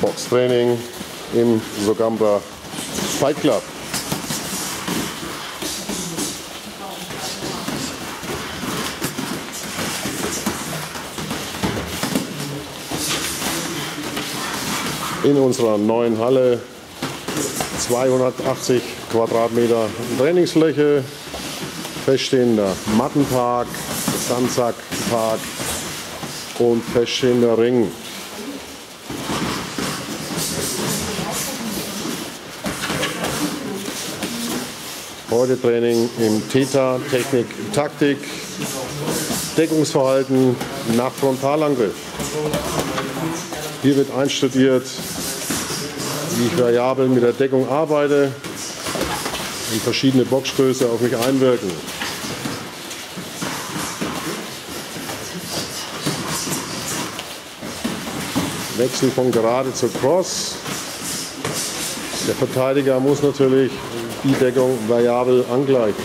Boxtraining im Sogambra Fight Club. In unserer neuen Halle 280 Quadratmeter Trainingsfläche, feststehender Mattenpark, Sandsackpark und feststehender Ring. Heute Training im Theta, Technik, Taktik, Deckungsverhalten nach Frontalangriff. Hier wird einstudiert, wie ich variabel mit der Deckung arbeite und verschiedene Boxstöße auf mich einwirken. Wechsel von gerade zu Cross. Der Verteidiger muss natürlich die Deckung variabel angleichen.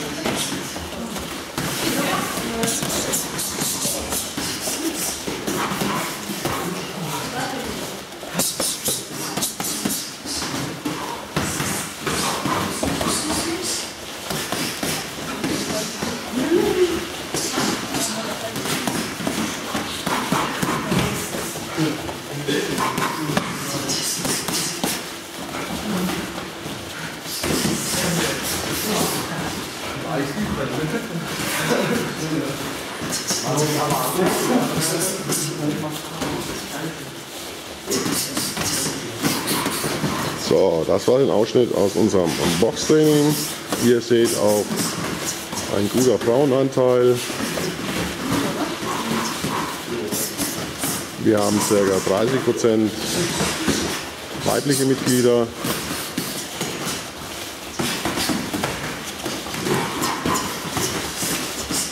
So, das war ein Ausschnitt aus unserem Boxtraining. Ihr seht auch ein guter Frauenanteil. Wir haben ca. 30% weibliche Mitglieder.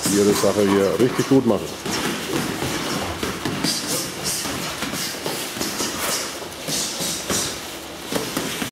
Die ihre Sache hier richtig gut machen.